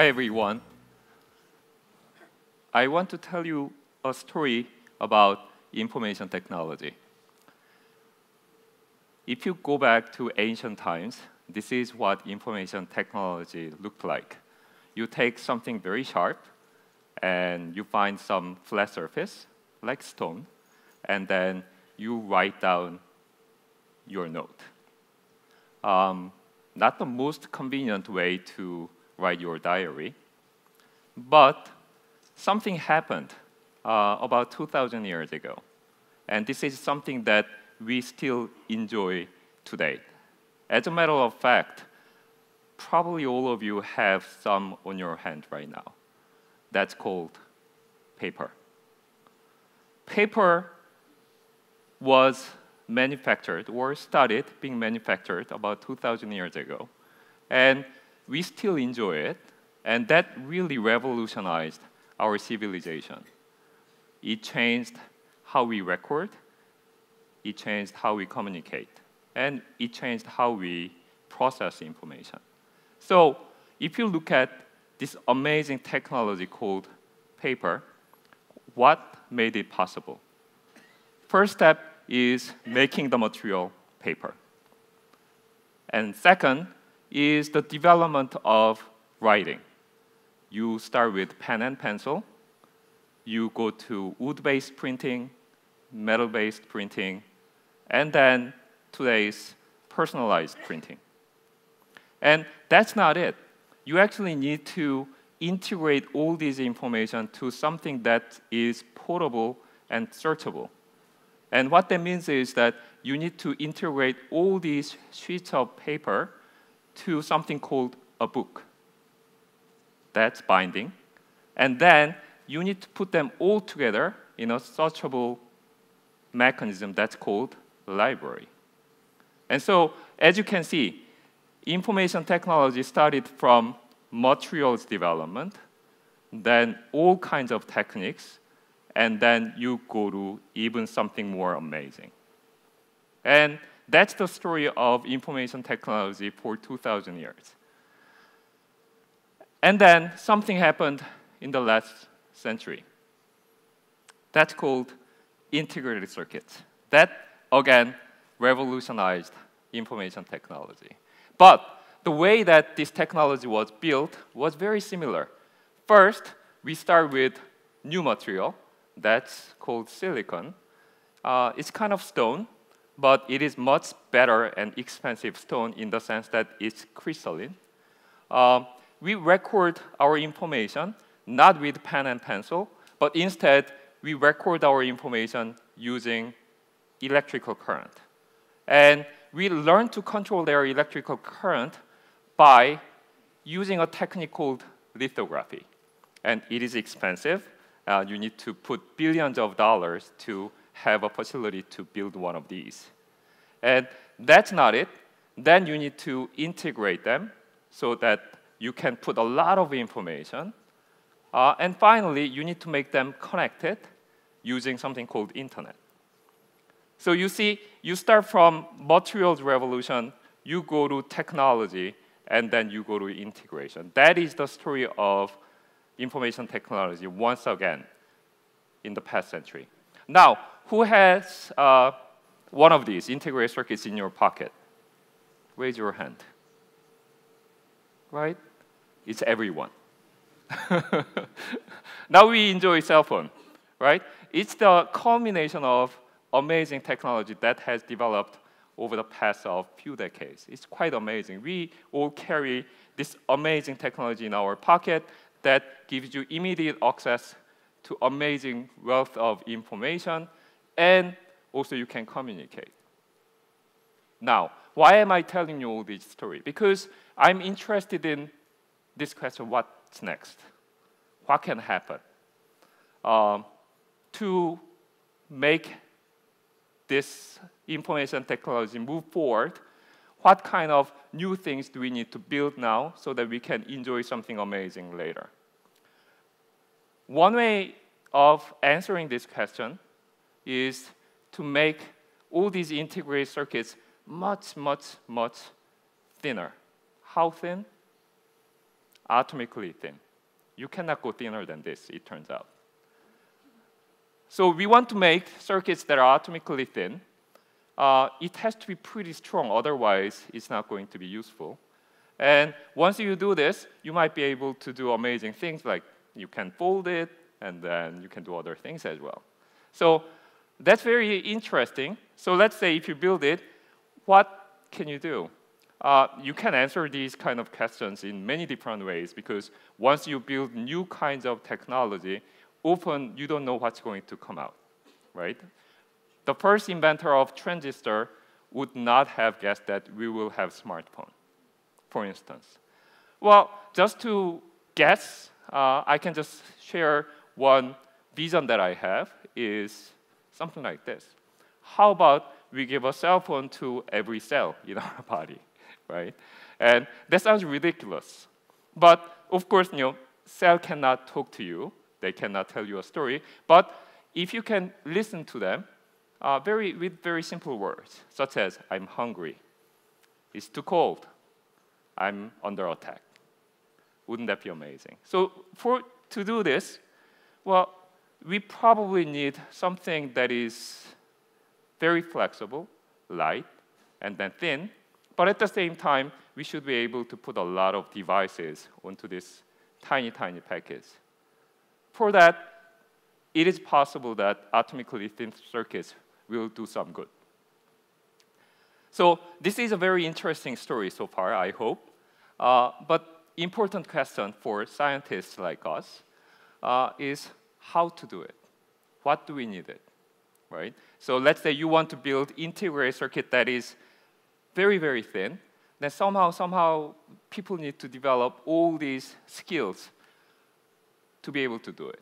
Hi, everyone. I want to tell you a story about information technology. If you go back to ancient times, this is what information technology looked like. You take something very sharp, and you find some flat surface, like stone, and then you write down your note. Um, not the most convenient way to write your diary, but something happened uh, about 2,000 years ago. And this is something that we still enjoy today. As a matter of fact, probably all of you have some on your hand right now. That's called paper. Paper was manufactured or started being manufactured about 2,000 years ago. And we still enjoy it, and that really revolutionized our civilization. It changed how we record, it changed how we communicate, and it changed how we process information. So if you look at this amazing technology called paper, what made it possible? First step is making the material paper. And second is the development of writing. You start with pen and pencil, you go to wood-based printing, metal-based printing, and then today's personalized printing. And that's not it. You actually need to integrate all this information to something that is portable and searchable. And what that means is that you need to integrate all these sheets of paper to something called a book. That's binding. And then you need to put them all together in a searchable mechanism that's called library. And so, as you can see, information technology started from materials development, then all kinds of techniques, and then you go to even something more amazing. And that's the story of information technology for 2,000 years. And then something happened in the last century. That's called integrated circuits. That, again, revolutionized information technology. But the way that this technology was built was very similar. First, we start with new material, that's called silicon. Uh, it's kind of stone, but it is much better and expensive stone in the sense that it's crystalline. Uh, we record our information not with pen and pencil, but instead we record our information using electrical current. And we learn to control their electrical current by using a technique called lithography. And it is expensive, uh, you need to put billions of dollars to have a facility to build one of these. And that's not it. Then you need to integrate them so that you can put a lot of information. Uh, and finally, you need to make them connected using something called internet. So you see, you start from materials revolution, you go to technology, and then you go to integration. That is the story of information technology once again in the past century. Now, who has uh, one of these integrated circuits in your pocket? Raise your hand. Right? It's everyone. now we enjoy cell phone, right? It's the culmination of amazing technology that has developed over the past of few decades. It's quite amazing. We all carry this amazing technology in our pocket that gives you immediate access to amazing wealth of information, and also you can communicate. Now, why am I telling you all this story? Because I'm interested in this question, what's next? What can happen? Um, to make this information technology move forward, what kind of new things do we need to build now so that we can enjoy something amazing later? One way of answering this question is to make all these integrated circuits much, much, much thinner. How thin? atomically thin. You cannot go thinner than this, it turns out. So we want to make circuits that are atomically thin. Uh, it has to be pretty strong, otherwise it's not going to be useful. And once you do this, you might be able to do amazing things like you can fold it, and then you can do other things as well. So that's very interesting. So let's say if you build it, what can you do? Uh, you can answer these kind of questions in many different ways because once you build new kinds of technology, often you don't know what's going to come out, right? The first inventor of transistor would not have guessed that we will have smartphone, for instance. Well, just to guess, uh, I can just share one vision that I have is something like this. How about we give a cell phone to every cell in our body, right? And that sounds ridiculous. But of course, you know, cell cannot talk to you. They cannot tell you a story. But if you can listen to them uh, very, with very simple words, such as, I'm hungry, it's too cold, I'm under attack. Wouldn't that be amazing? So for, to do this, well, we probably need something that is very flexible, light, and then thin. But at the same time, we should be able to put a lot of devices onto this tiny, tiny package. For that, it is possible that atomically thin circuits will do some good. So this is a very interesting story so far, I hope. Uh, but important question for scientists like us uh, is how to do it. What do we need it, right? So let's say you want to build integrated circuit that is very, very thin. Then somehow, somehow, people need to develop all these skills to be able to do it.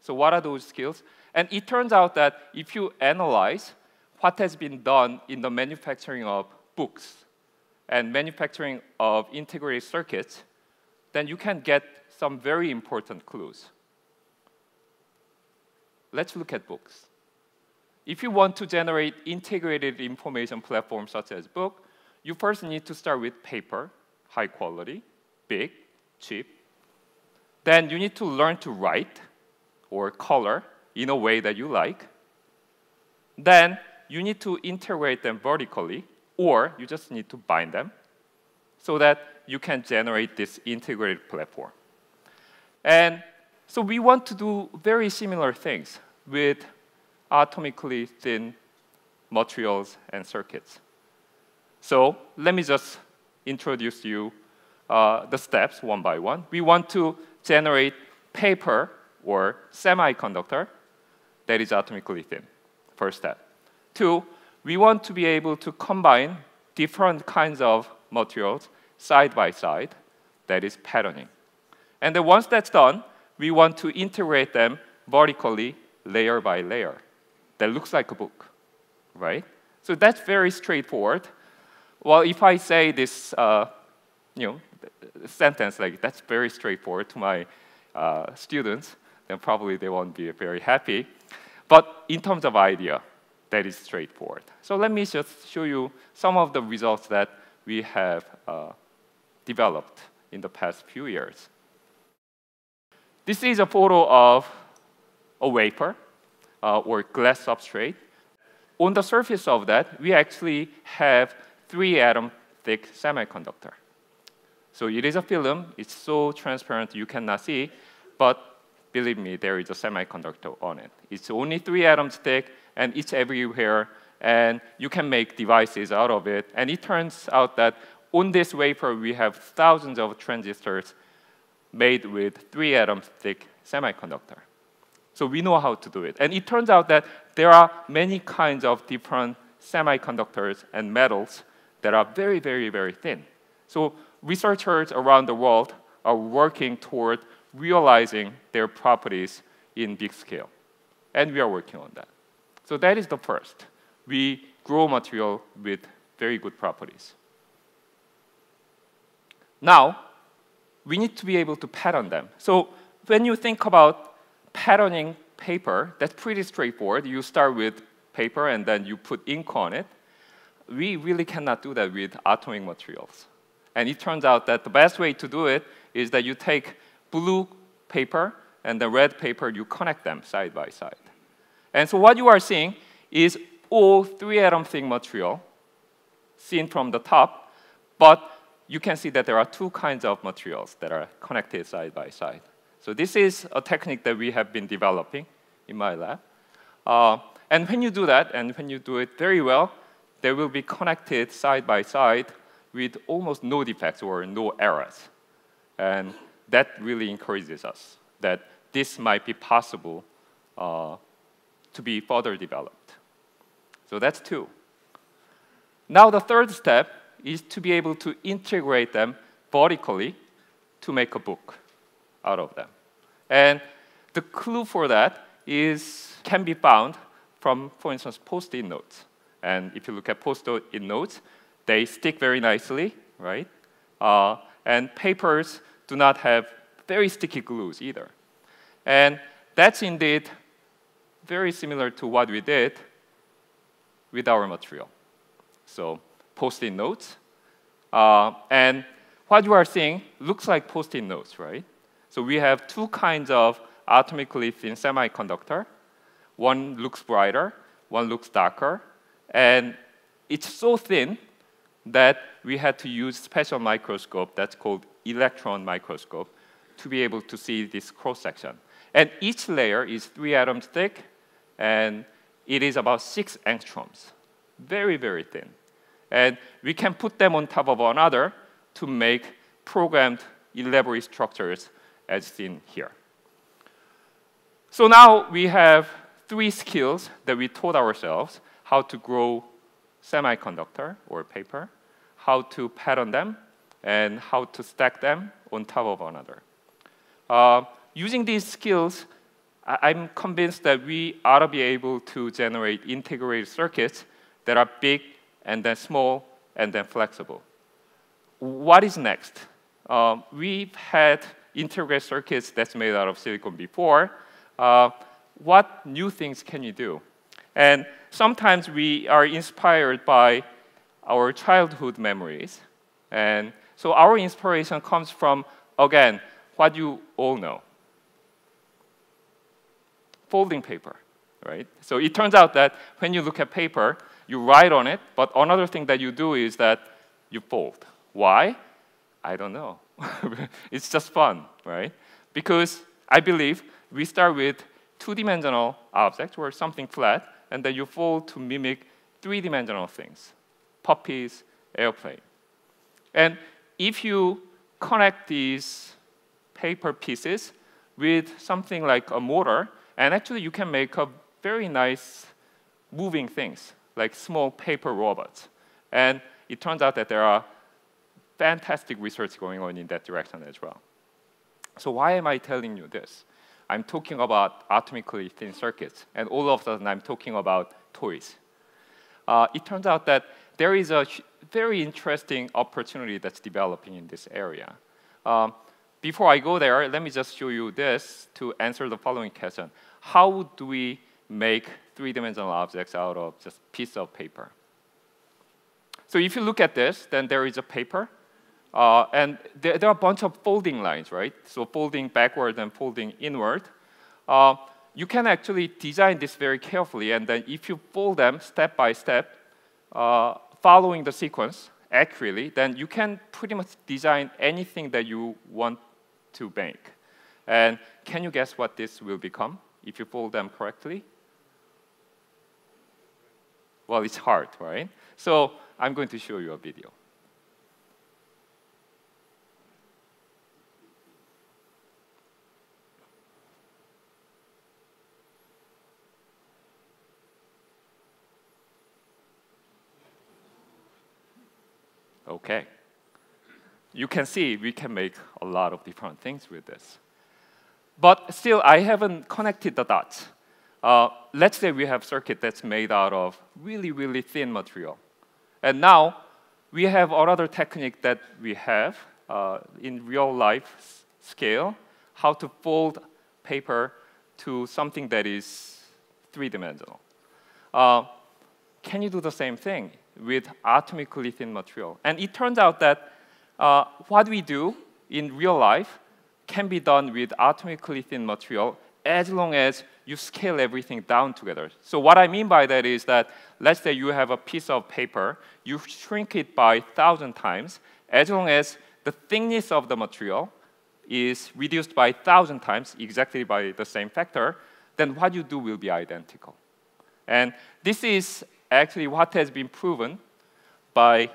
So what are those skills? And it turns out that if you analyze what has been done in the manufacturing of books and manufacturing of integrated circuits, then you can get some very important clues. Let's look at books. If you want to generate integrated information platforms such as book, you first need to start with paper, high quality, big, cheap. Then you need to learn to write or color in a way that you like. Then you need to integrate them vertically, or you just need to bind them so that you can generate this integrated platform. And so we want to do very similar things with atomically thin materials and circuits. So let me just introduce you uh, the steps one by one. We want to generate paper or semiconductor that is atomically thin, first step. Two, we want to be able to combine different kinds of materials side by side, that is patterning. And then once that's done, we want to integrate them vertically, layer by layer. That looks like a book, right? So that's very straightforward. Well, if I say this, uh, you know, sentence like that's very straightforward to my uh, students, then probably they won't be very happy. But in terms of idea, that is straightforward. So let me just show you some of the results that we have uh, developed in the past few years. This is a photo of a wafer uh, or glass substrate. On the surface of that, we actually have three atom thick semiconductor. So it is a film, it's so transparent you cannot see, but believe me, there is a semiconductor on it. It's only three atoms thick, and it's everywhere, and you can make devices out of it. And it turns out that on this wafer, we have thousands of transistors made with three atoms thick semiconductor. So we know how to do it. And it turns out that there are many kinds of different semiconductors and metals that are very, very, very thin. So researchers around the world are working toward realizing their properties in big scale. And we are working on that. So that is the first. We grow material with very good properties. Now, we need to be able to pattern them. So when you think about patterning paper, that's pretty straightforward. You start with paper and then you put ink on it. We really cannot do that with atomic materials. And it turns out that the best way to do it is that you take blue paper and the red paper, you connect them side by side. And so what you are seeing is all three atom thin material seen from the top, but you can see that there are two kinds of materials that are connected side by side. So this is a technique that we have been developing in my lab. Uh, and when you do that, and when you do it very well, they will be connected side by side with almost no defects or no errors. And that really encourages us that this might be possible uh, to be further developed. So that's two. Now the third step is to be able to integrate them vertically to make a book out of them. And the clue for that is can be found from, for instance, post-it notes. And if you look at post-it notes, they stick very nicely, right? Uh, and papers do not have very sticky glues either. And that's indeed very similar to what we did with our material. So post-it notes. Uh, and what you are seeing looks like post-it notes, right? So we have two kinds of atomically thin semiconductor. One looks brighter, one looks darker. And it's so thin that we had to use special microscope that's called electron microscope to be able to see this cross-section. And each layer is three atoms thick, and it is about six angstroms. Very, very thin. And we can put them on top of one another to make programmed elaborate structures as seen here. So now we have three skills that we taught ourselves, how to grow semiconductor or paper, how to pattern them, and how to stack them on top of one another. Uh, using these skills, I'm convinced that we ought to be able to generate integrated circuits that are big and then small and then flexible. What is next? Uh, we've had integrated circuits that's made out of silicon before. Uh, what new things can you do? And sometimes we are inspired by our childhood memories. And so our inspiration comes from, again, what you all know. Folding paper, right? So it turns out that when you look at paper, you write on it, but another thing that you do is that you fold. Why? I don't know. it's just fun, right? Because I believe we start with two-dimensional objects or something flat, and then you fold to mimic three-dimensional things, puppies, airplane. And if you connect these paper pieces with something like a motor, and actually you can make a very nice moving things, like small paper robots. And it turns out that there are fantastic research going on in that direction as well. So why am I telling you this? I'm talking about atomically thin circuits, and all of a sudden I'm talking about toys. Uh, it turns out that there is a very interesting opportunity that's developing in this area. Um, before I go there, let me just show you this to answer the following question. How do we make three-dimensional objects out of just piece of paper? So if you look at this, then there is a paper, uh, and there, there, are a bunch of folding lines, right? So folding backward and folding inward. Uh, you can actually design this very carefully, and then if you fold them step by step, uh, following the sequence accurately, then you can pretty much design anything that you want to make. And can you guess what this will become if you fold them correctly? Well, it's hard, right? So I'm going to show you a video. Okay. You can see we can make a lot of different things with this. But still, I haven't connected the dots. Uh, let's say we have a circuit that's made out of really, really thin material. And now, we have another technique that we have uh, in real life scale, how to fold paper to something that is three-dimensional. Uh, can you do the same thing? with atomically thin material. And it turns out that uh, what we do in real life can be done with atomically thin material as long as you scale everything down together. So what I mean by that is that let's say you have a piece of paper, you shrink it by thousand times, as long as the thickness of the material is reduced by thousand times, exactly by the same factor, then what you do will be identical. And this is actually what has been proven by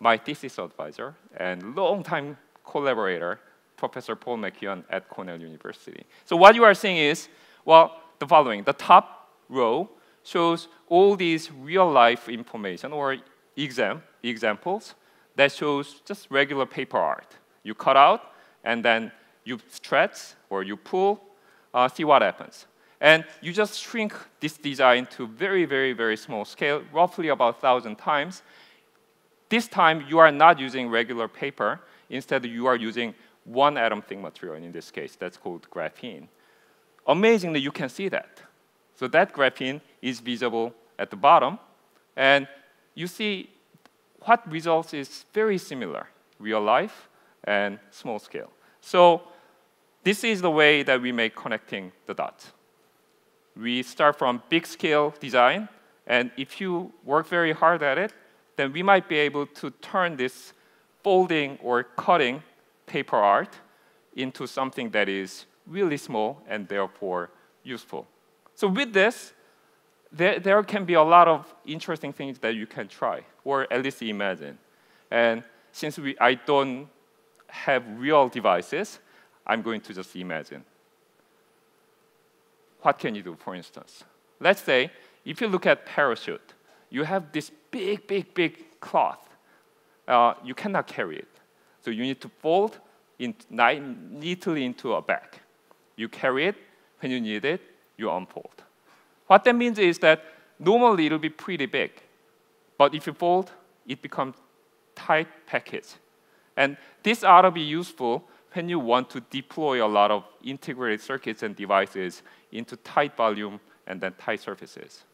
my thesis advisor and long-time collaborator, Professor Paul McEuen at Cornell University. So what you are seeing is, well, the following. The top row shows all these real-life information or exam, examples that shows just regular paper art. You cut out, and then you stretch or you pull, uh, see what happens. And you just shrink this design to very, very, very small scale, roughly about 1,000 times. This time, you are not using regular paper. Instead, you are using one atom thick material in this case. That's called graphene. Amazingly, you can see that. So that graphene is visible at the bottom. And you see what results is very similar, real life and small scale. So this is the way that we make connecting the dots we start from big scale design, and if you work very hard at it, then we might be able to turn this folding or cutting paper art into something that is really small and therefore useful. So with this, there, there can be a lot of interesting things that you can try, or at least imagine. And since we, I don't have real devices, I'm going to just imagine what can you do, for instance? Let's say if you look at parachute, you have this big, big, big cloth. Uh, you cannot carry it. So you need to fold in, neatly into a bag. You carry it. When you need it, you unfold. What that means is that normally it'll be pretty big. But if you fold, it becomes tight package. And this ought to be useful when you want to deploy a lot of integrated circuits and devices into tight volume and then tight surfaces.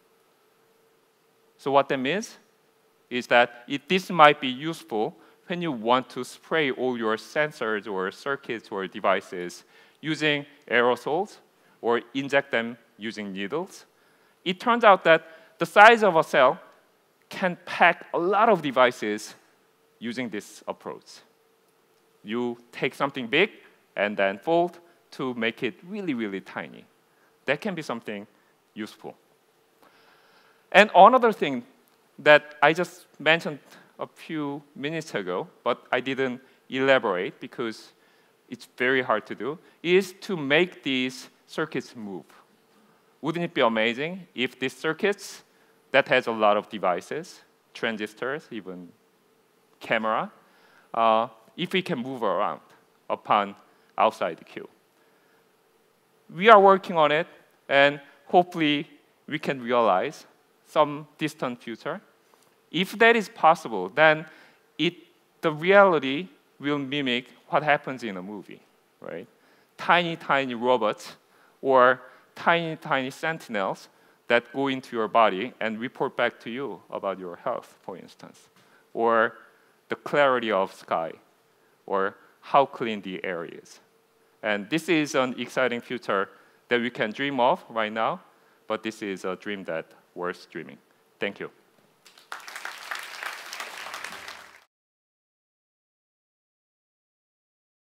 So what that means is that it, this might be useful when you want to spray all your sensors or circuits or devices using aerosols or inject them using needles. It turns out that the size of a cell can pack a lot of devices using this approach you take something big and then fold to make it really, really tiny. That can be something useful. And another thing that I just mentioned a few minutes ago, but I didn't elaborate because it's very hard to do, is to make these circuits move. Wouldn't it be amazing if these circuits that has a lot of devices, transistors, even camera, uh, if we can move around upon outside the queue. We are working on it, and hopefully we can realize some distant future. If that is possible, then it, the reality will mimic what happens in a movie, right? Tiny, tiny robots or tiny, tiny sentinels that go into your body and report back to you about your health, for instance, or the clarity of sky, or how clean the air is. And this is an exciting future that we can dream of right now, but this is a dream that worth dreaming. Thank you.